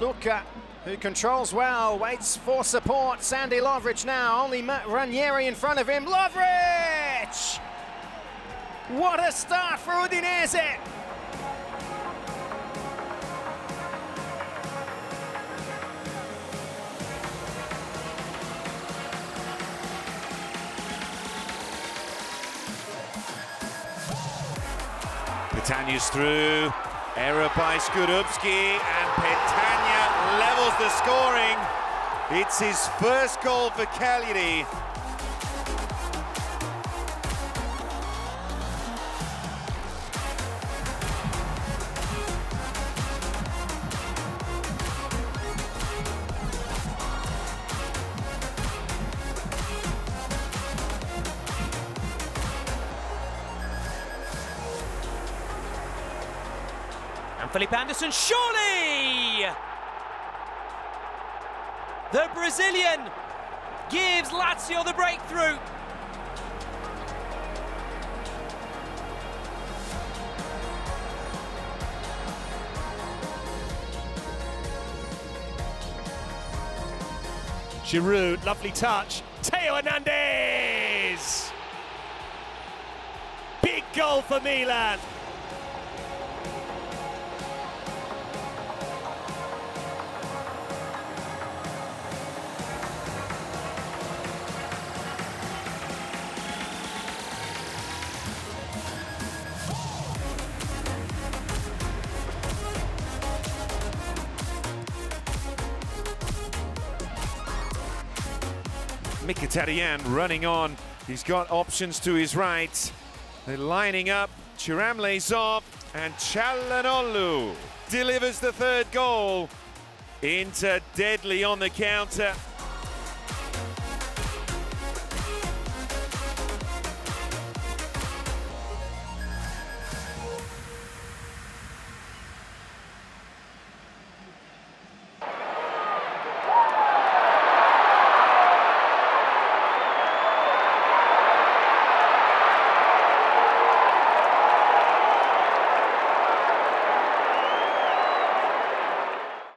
Lucca, who controls well, waits for support. Sandi Lovrić now, only Ranieri in front of him. Lovrić! What a start for Udinese! Petagna's through, error by Skorupski, and levels the scoring. It's his first goal for Cagliari. And Felipe Anderson, surely! The Brazilian gives Lazio the breakthrough. Giroud, lovely touch. Theo Hernandez! Big goal for Milan. Mkhitaryan running on. He's got options to his right. They're lining up. Thuram's off, and Calhanoglu delivers the third goal. Inter deadly on the counter.